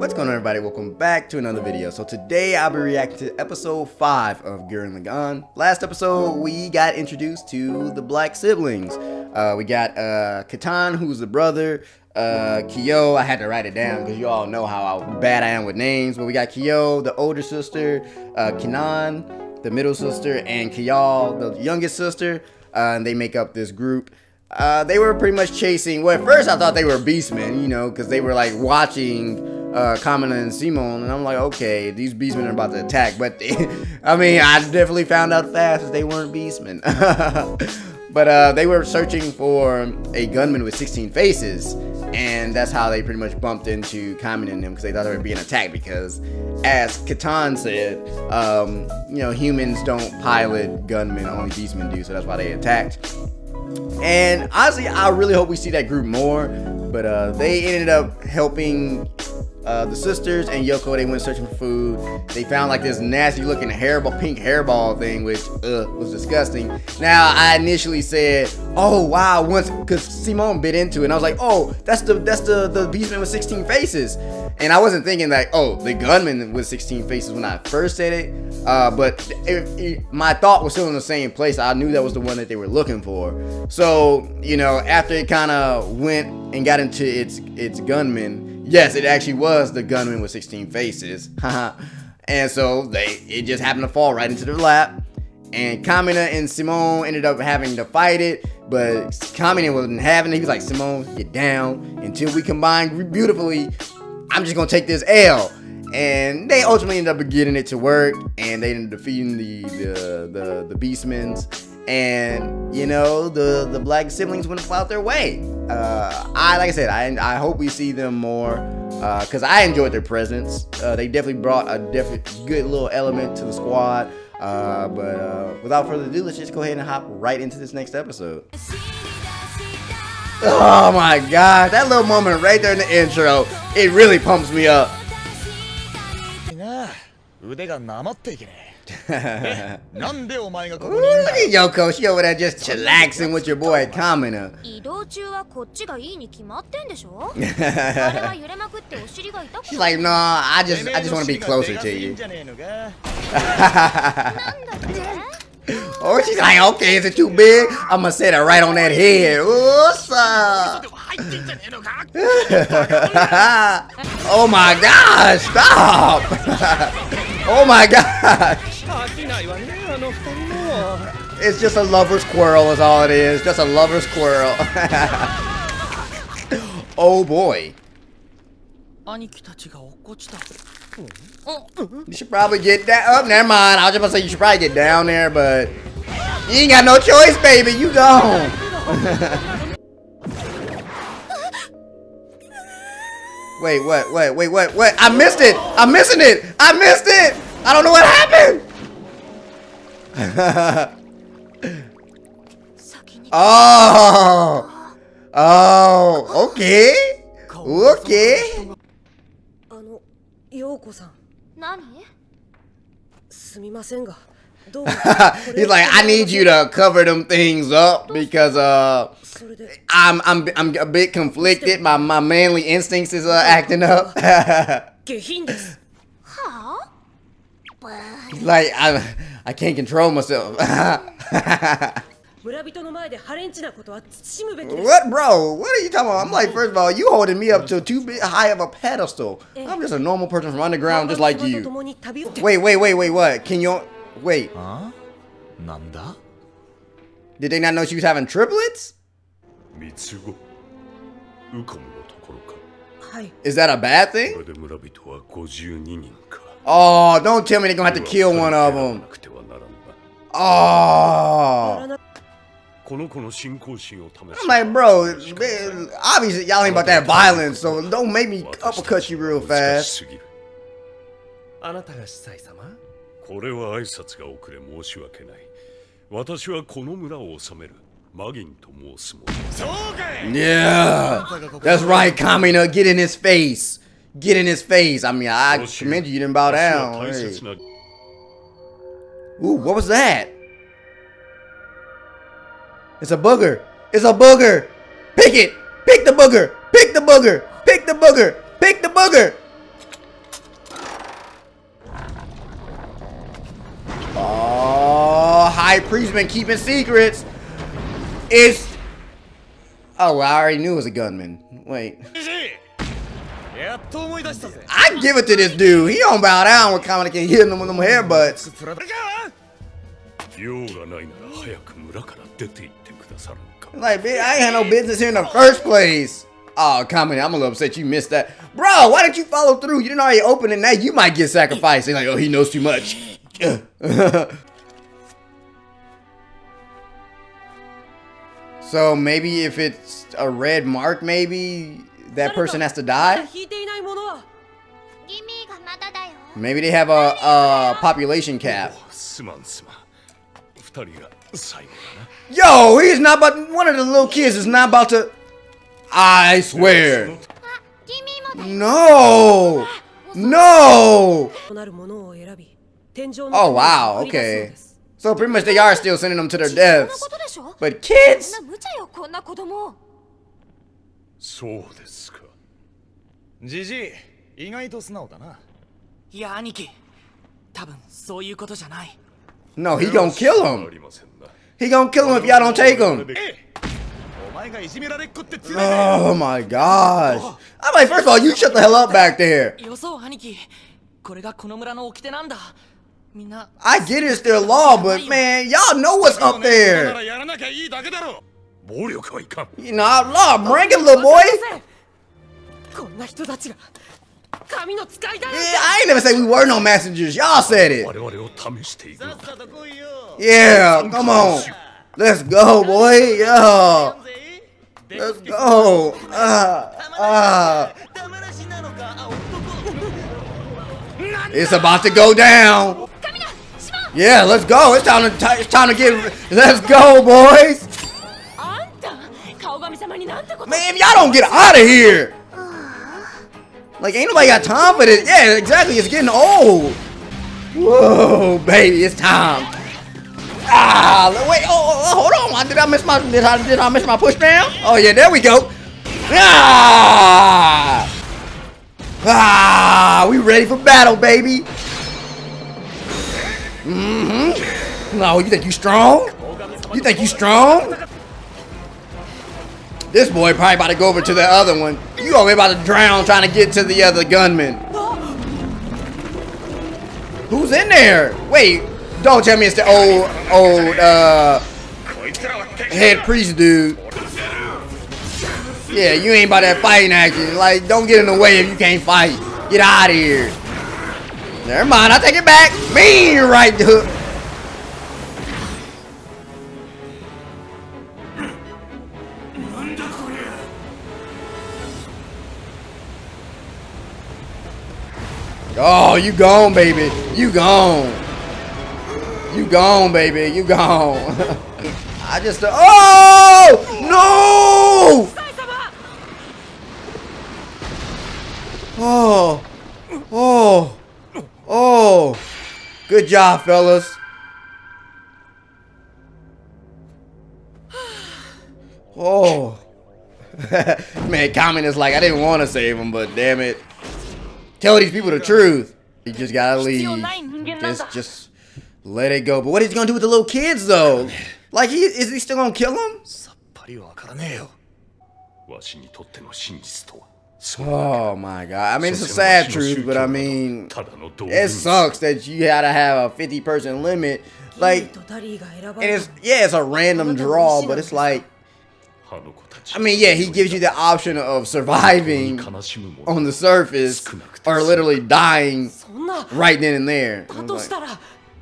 What's going on everybody? Welcome back to another video. So today I'll be reacting to episode 5 of Gurren Lagann. Last episode we got introduced to the black siblings. Uh, we got uh, who's the brother, uh, Kyo, I had to write it down because you all know how bad I am with names. But we got Kyo, the older sister, uh, Kinan, the middle sister, and Kyal, the youngest sister. Uh, and they make up this group. Uh, they were pretty much chasing. Well, at first I thought they were beastmen, you know, because they were like watching uh, Kamina and Simon, and I'm like, okay, these beastmen are about to attack. But they, I mean, I definitely found out fast that they weren't beastmen. but uh, they were searching for a gunman with 16 faces, and that's how they pretty much bumped into Kamina and them because they thought they were being attacked. Because, as Kittan said, um, you know, humans don't pilot gunmen, only beastmen do, so that's why they attacked. And honestly, I really hope we see that group more. But uh, they ended up helping uh, the sisters and Yoko, they went searching for food. They found like this nasty looking hairball, pink hairball thing, which uh, was disgusting. Now, I initially said, oh wow, once, cause Simon bit into it, and I was like, oh, that's the that's the the beastman with 16 faces. And I wasn't thinking that, oh, the gunman with 16 faces when I first said it. Uh, but it, it, my thought was still in the same place. I knew that was the one that they were looking for. So, you know, after it kind of went and got into its its gunman, Yes, it actually was the gunman with 16 faces. and so they it just happened to fall right into their lap. And Kamina and Simon ended up having to fight it, but Kamina wasn't having it. He was like, Simon, get down. Until we combine beautifully, I'm just gonna take this L. And they ultimately ended up getting it to work, and they ended up defeating the the the, the Beastmans and you know the the black siblings went out their way. Uh, I like I said, I I hope we see them more because uh, I enjoyed their presence. Uh, they definitely brought a different good little element to the squad. Uh, but uh, without further ado, let's just go ahead and hop right into this next episode. Oh my god, that little moment right there in the intro, it really pumps me up. Ooh, look at Yoko. She over there just chillaxing with your boy Kamina. She's like, no, I just, I just want to be closer to you. oh, she's like, okay, is it too big? I'm gonna set it right on that head. What's up? oh my gosh, stop! Oh my gosh! It's just a lover's quarrel is all it is. Just a lover's quarrel. oh boy. You should probably get down. Oh, never mind. I was just gonna say you should probably get down there, but you ain't got no choice, baby. You gone. wait, what? Wait, wait, what? What? I missed it. I'm missing it. I missed it. I don't know what happened. oh! Oh, okay. Okay. He's like, I need you to cover them things up because uh, I'm I'm I'm a bit conflicted. My my manly instincts is uh, acting up. like I I can't control myself. what, bro? What are you talking about? I'm like, first of all, you holding me up to too big, high of a pedestal. I'm just a normal person from underground, just like you. Wait, wait, wait, wait, what? Can you... Wait. Huh? Nanda? Did they not know she was having triplets? Is that a bad thing? Oh, don't tell me they're gonna have to kill one of them. Oh. I'm like, bro, man, obviously y'all ain't about that violence, so don't make me uppercut you real fast. あなたが司祭様 これは挨拶が遅れ申し訳ない。私はこの村を治める。マギンと申すもの。Yeah! That's right, Kamina, get in his face! Get in his face! I mean, I commend you, you didn't bow down. Hey. Ooh, what was that? It's a booger. It's a booger. Pick it. Pick the booger. Pick the booger. Pick the booger. Pick the booger. High priest been keeping secrets. It's Oh, well, I already knew it was a gunman. Wait. I give it to this dude. He don't bow down when Kamina can hit him with them headbutts. Like, bitch, I ain't had no business here in the first place. Oh, Kamina, I'm a little upset you missed that. Bro, why didn't you follow through? You didn't already open it. Now you might get sacrificed. They're like, oh, he knows too much. so maybe if it's a red mark, maybe that person has to die? Maybe they have a, a population cap. Yo, he's not about one of the little kids is not about to I swear. No. No. Oh wow, okay. So pretty much they are still sending them to their deaths. But kids? そうですかじじい意外と素直だないや兄貴多分そういうことじゃない No, he gonna kill him. He gonna kill him if y'all don't take him. お前がいじめられっ子ってつ Oh my gosh. I'm like, first of all, you shut the hell up back there. よそう兄貴これがこの村の掟なんだみんな I get it's their law, but man, y'all know what's up な there. らやらなきゃいいだけだろ暴力はいかん You know, law, bring it, little boy. こんな人たちが神の使いだ Yeah, I ain't never say we were no messengers. Y'all said it. 我々を試していくのだ Yeah, come on. Let's go, boy. Yo. Let's go. Ah, ah. It's about to go down. Yeah, let's go. It's time to t- it's time to get. Let's go, boys. Man, y'all don't get out of here. Like, ain't nobody got time for this. Yeah, exactly. It's getting old. Whoa, baby, it's time. Ah, wait. Oh, oh, hold on. Did I miss my? Did I? Did I miss my push down? Oh yeah, there we go. Ah, ah. We ready for battle, baby. Mm-hmm. No, you think you strong? You think you strong? This boy probably about to go over to the other one. You already about to drown trying to get to the other gunman. Who's in there? Wait, don't tell me it's the old, old, uh, head priest dude. Yeah, you ain't about that fighting action. Like, don't get in the way if you can't fight. Get out of here. Never mind, I take it back. Me right hook. Oh, you gone, baby. You gone. You gone, baby. You gone. I just. Oh! No! Oh. Oh. Oh. Good job, fellas. Oh. Man, comment is like, I didn't want to save him, but damn it. Tell these people the truth. You just gotta leave. Just, just let it go. But what is he gonna do with the little kids though? Like he is he still gonna kill them? Oh my god. I mean it's a sad truth, but I mean it sucks that you gotta have a 50 person limit. Like and it's yeah, it's a random draw, but it's like I mean, yeah, he gives you the option of surviving 悲しむ者 on the surface or literally dying そんな right then and there. だとしたら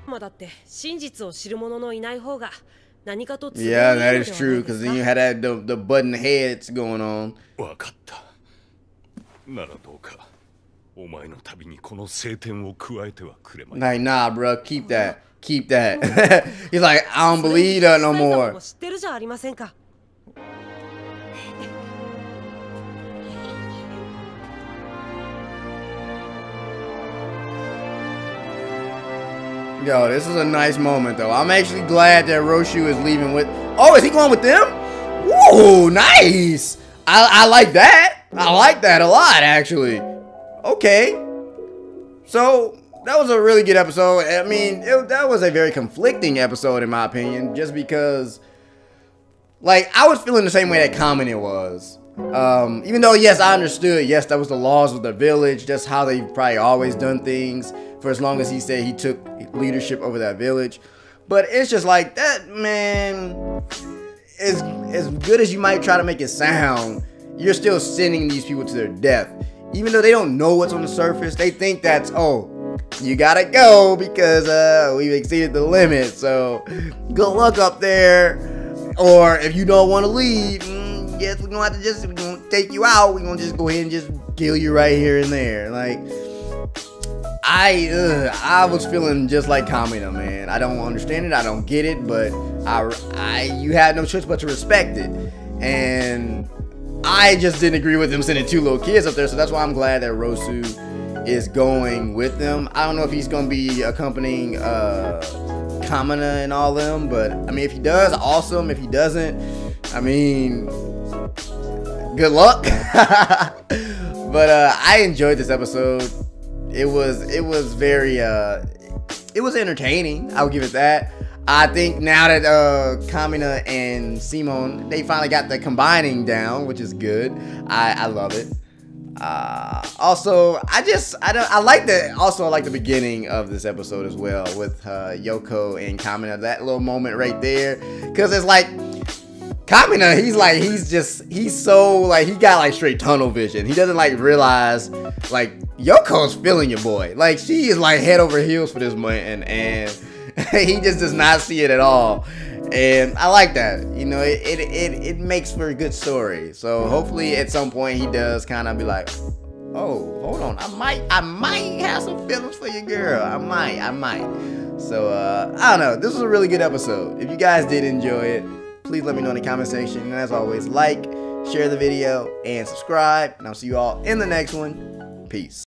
まあだって真実を知る者のいない方が何かと都合 Yeah, いい that の is では true ないで because す then か you had that the, the button heads going on. わかったならどうかお前の旅にこの聖典を加えてはくれまい Like, nah, bro, keep that. Keep that. He's like, I don't believe that no 司祭様 more. Yo, This is a nice moment, though. I'm actually glad that Rossiu is leaving with... Oh, is he going with them? Whoa, nice. I, I like that. I like that a lot, actually. Okay. So, that was a really good episode. I mean, it, that was a very conflicting episode, in my opinion, just because... Like, I was feeling the same way that Kamina was. Um, even though, yes, I understood, yes, that was the laws of the village. That's how they've probably always done things for as long as he said he took leadership over that village. But it's just like that, man. As as good as you might try to make it sound, you're still sending these people to their death. Even though they don't know what's on the surface, they think that's oh, you gotta go because uh, we've exceeded the limit. So good luck up there. Or if you don't want to leave, mm, yes, we're gonna have to just take you out. We're gonna just go ahead and just kill you right here and there. Like I I was feeling just like Kamina, man. I don't understand it. I don't get it, but I, I you had no choice but to respect it. And I just didn't agree with him sending two little kids up there, so that's why I'm glad that Rossiu is going with them. I don't know if he's gonna be accompanying uh Kamina and all them, but I mean if he does, awesome. If he doesn't, I mean good luck. but uh I enjoyed this episode it was it was very uh it was entertaining i'll give it that. I think now that uh kamina and simon they finally got the combining down which is good. I i love it. Uh also i just i don't i like the also i like the beginning of this episode as well with uh yoko and kamina. That little moment right there. Because it's like Kamina, he's like, he's just, he's so, like, he got, like, straight tunnel vision. He doesn't, like, realize, like, Yoko's feeling your boy. Like, she is, like, head over heels for this man, and he just does not see it at all. And I like that. You know, it, it, it, it makes for a good story. So, hopefully, at some point, he does kind of be like, oh, hold on. I might, I might have some feelings for your girl. I might, I might. So, uh, I don't know. This was a really good episode. If you guys did enjoy it, please let me know in the comment section. And as always, like, share the video, and subscribe. And I'll see you all in the next one. Peace.